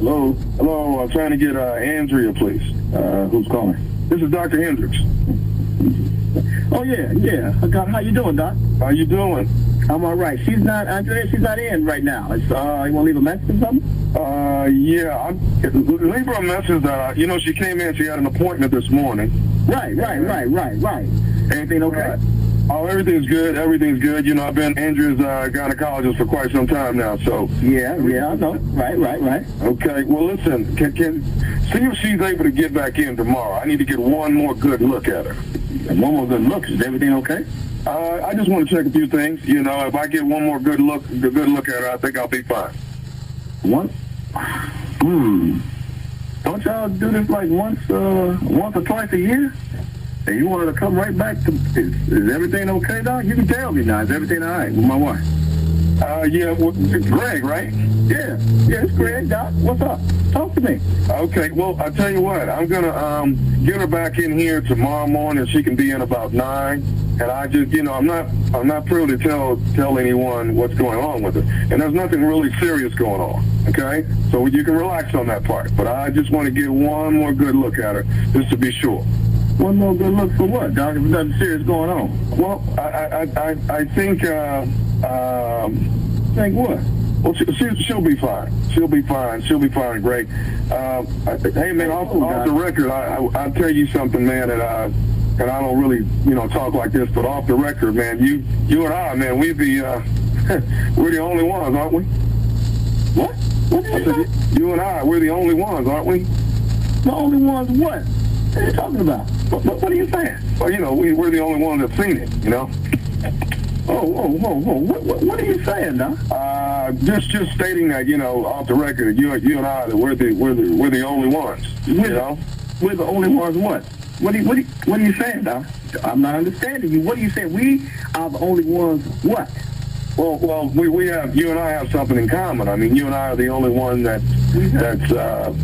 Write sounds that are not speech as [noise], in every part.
Hello? Hello, I'm trying to get uh, Andrea, please. Uh, who's calling? This is Dr. Hendricks. Oh, yeah, yeah. God, how you doing, Doc? How you doing? I'm all right. She's not, Andrea, she's not in right now. It's, uh, you want to leave a message or something? Uh, yeah, I'm, leave her a message that, uh, you know, she came in, she had an appointment this morning. Right, right, right, right, right. Anything okay? Right. Oh, everything's good. Everything's good. You know, I've been Andrea's uh, gynecologist for quite some time now, so. Yeah, yeah, I know. Right, right, right. Okay. Well, listen, can, can see if she's able to get back in tomorrow. I need to get one more good look at her. And one more good look. Is everything okay? Uh, I just want to check a few things. You know, if I get one more good look, good look at her, I think I'll be fine. One? Hmm. Don't y'all do this like once, uh, once or twice a year? And you wanted to come right back to, is, is everything okay, Doc? You can tell me now. Is everything all right with my wife? Uh, yeah, well, it's Greg, right? Yeah, yeah, it's Greg, Doc. What's up? Talk to me. Okay, well, I tell you what, I'm gonna um get her back in here tomorrow morning. She can be in about nine, and I just, you know, I'm not, I'm not privy to tell tell anyone what's going on with her, and there's nothing really serious going on. Okay, so you can relax on that part. But I just want to get one more good look at her, just to be sure. One more good look for what, Doc? If nothing serious going on. Well, I, I, I, I think, uh, um, think what? Well, she, she, she'll be fine. She'll be fine. She'll be fine. Great. Uh, hey, man, off, Oh, off the record, I, I, I'll tell you something, man, that I, and I don't really, you know, talk like this, but off the record, man, you, you and I, man, we the, uh, [laughs] we're the only ones, aren't we? What? What I did said, you say? you and I, we're the only ones, aren't we? The only ones what? What are you talking about? What, what, what are you saying? Well, you know, we, we're the only ones that've seen it, you know? Oh, whoa, whoa, whoa. What, what, what are you saying, Doc? Uh, just, just stating that, you know, off the record, you, you and I, that we're the, we're the, we're the only ones, you know? We're the only ones what? What are you, what are you, what are you saying, Doc? I'm not understanding you. What are you saying? We are the only ones what? Well, well, we, we have, you and I have something in common. I mean, you and I are the only one that, that's, uh,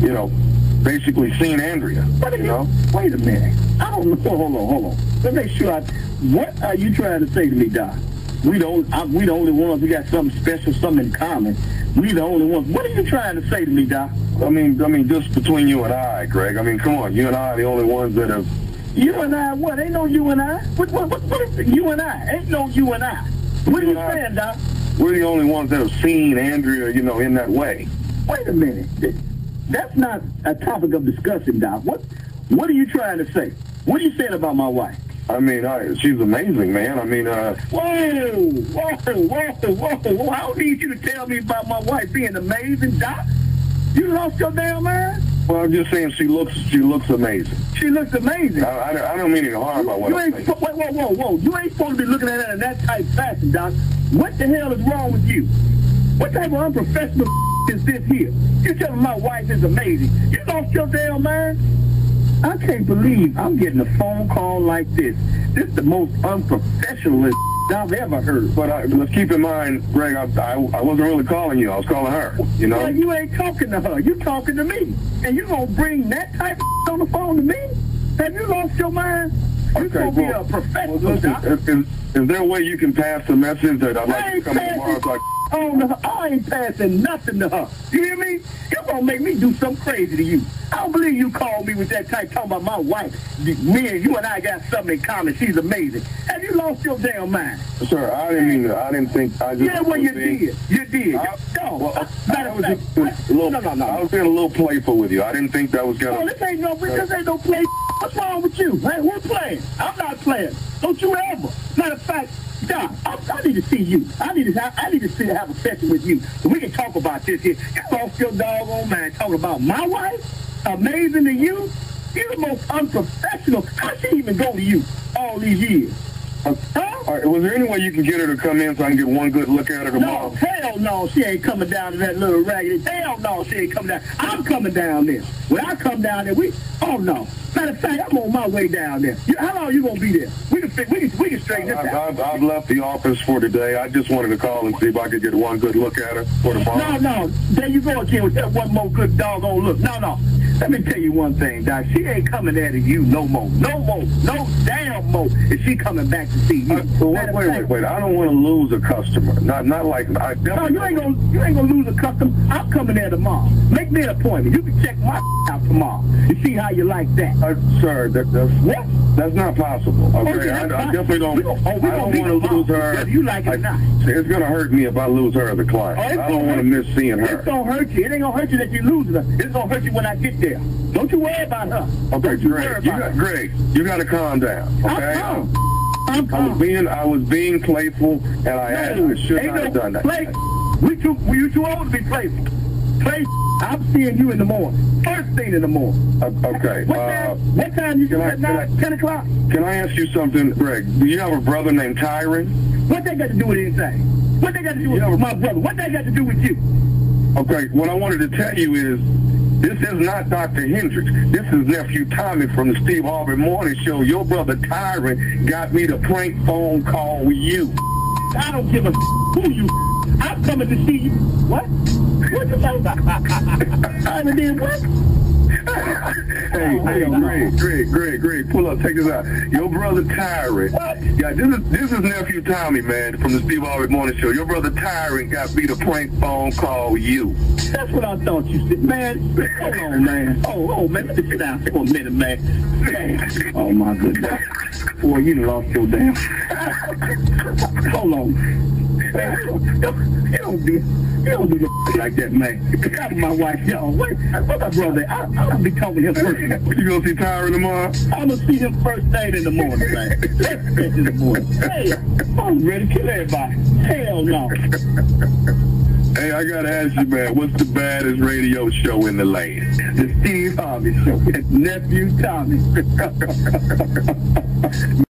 you know, basically seen Andrea, What are you know? wait a minute. I don't know. Hold on, hold on. Let me make sure I, what are you trying to say to me, Doc? We only, I, we the only ones. We got something special, something in common. We the only ones. What are you trying to say to me, Doc? I mean, I mean, just between you and I, Greg. I mean, come on, you and I are the only ones that have, You and I, what? Ain't no you and I. What, what, what, what is it? You and I. Ain't no you and I. What are you You and I- saying, Doc? we're the only ones that have seen Andrea, you know, in that way. Wait a minute. Th- That's not a topic of discussion, Doc. What, what are you trying to say? What are you saying about my wife? I mean, I, she's amazing, man. I mean, uh, Whoa, whoa, whoa, whoa, whoa. I don't need you to tell me about my wife being amazing, Doc. You lost your damn mind? well, I'm just saying she looks, she looks amazing. She looks amazing. I, I, don't- I don't mean any harm by what you I'm ain't, saying. whoa, whoa, whoa, whoa. You ain't supposed to be looking at her in that type fashion, Doc. What the hell is wrong with you? What type of unprofessional is this here? You telling my wife is amazing. You lost your damn mind? I can't believe I'm getting a phone call like this. This is the most unprofessional [laughs] I've ever heard. But I, let's keep in mind, Greg, I, I, I wasn't really calling you. I was calling her, you know? Well, you ain't talking to her. You talking to me. And you gonna bring that type of [laughs] on the phone to me? Have you lost your mind? You Okay, gonna be a professional, Well, listen, is, is, is there a way you can pass the message that I'd I like to come tomorrow? So I, on to her. I ain't passing nothing to her. You hear me? You're gonna make me do something crazy to you. I don't believe you called me with that type talking about my wife. Me and you and I got something in common. She's amazing. Have you lost your damn mind? sir, I didn't mean to. I didn't think. I just. Yeah, well, you being- did. You did. I- no. Well, Matter I of was fact, little, no, no, no. I was being a little playful with you. I didn't think that was Oh, gonna. this ain't no, this ain't no play. What's wrong with you? Hey, we're playing. I'm not playing. Don't you ever. Matter of fact, Doc, I, I need to see you. I need to have, I need to see have a session with you so we can talk about this here. You lost your doggone mind talking about my wife. Amazing to you. You're the most unprofessional. How she even go to you all these years? Huh? All right, was there any way you can get her to come in so I can get one good look at her tomorrow? No, hell no, she ain't coming down to that little raggedy. Hell no, she ain't coming down. I'm coming down there. When I come down there, we. Oh no. Matter of fact, I'm on my way down there. You, how long you gonna be there? We can we can we can straighten this out. I've, I've left the office for today. I just wanted to call and see if I could get one good look at her for tomorrow. No, no. There you go again with that one more good doggone look. No, no. Let me tell you one thing, Doc. She ain't coming at you no more. No more. No damn more. Is she coming back to see you? Uh, so wait, wait, wait, wait. I don't want to lose a customer. Not, not like I No, definitely. you ain't gonna you ain't gonna lose a customer. I'm coming there tomorrow. Make me an appointment. You can check my [laughs] out tomorrow and see how you like that. Uh, sir, that, that's What? That's not possible. Okay, Okay, I, I definitely don't. We oh, I don't want to lose her. whether you like it or I- not. It's gonna hurt me if I lose her as a client. Oh, I don't want to miss seeing her. It's gonna hurt you. It ain't gonna hurt you that you lose her. It's gonna hurt you when I get there. Don't you worry about her. Okay, you worry Greg, you got. Greg, you got to calm down. Okay, I'm calm. I'm I was being I was being playful, and I, I should not have done that. Play. We too, we too old to be playful. Play. I'm seeing you in the morning. First thing in the morning. Uh, okay. What Uh, time? What time you can I- at now? can I- Ten o'clock. can I ask you something, Greg? Do you have a brother named Tyron? What they got to do with anything? What they got to do with Yeah. my brother? What they got to do with you? Okay, what I wanted to tell you is this is not Dr. Hendricks. This is nephew Tommy from the Steve Harvey Morning Show. Your brother Tyron got me to prank phone call with you. I don't give a who you. I'm coming to see you. What? What you talking about? [laughs] I did what? Hey, oh, hey, Greg, Greg, Greg, Greg, pull up, take this out. Your brother Tyron. What? Yeah, this is this is nephew Tommy, man, from the Steve Harvey Morning Show. Your brother Tyron got me to prank phone call you. That's what I thought you said, man. Hold on, man. Oh, oh, man. Let me sit down for a minute, man. Man. Oh my goodness. Boy, you lost your damn. [laughs] Hold on. You don't, you do you don't do no like that, man. That's my wife. Wait, what my brother? I, I'm gonna be talking to him first. You gonna see Tyron tomorrow? I'm gonna see him first thing in the morning, man. Thing in the morning. Hey, I'm ready to kill everybody. Hell no. Hey, I gotta ask you, man, what's the baddest radio show in the land? The Steve Harvey Show. Nephew [laughs] Tommy. [laughs]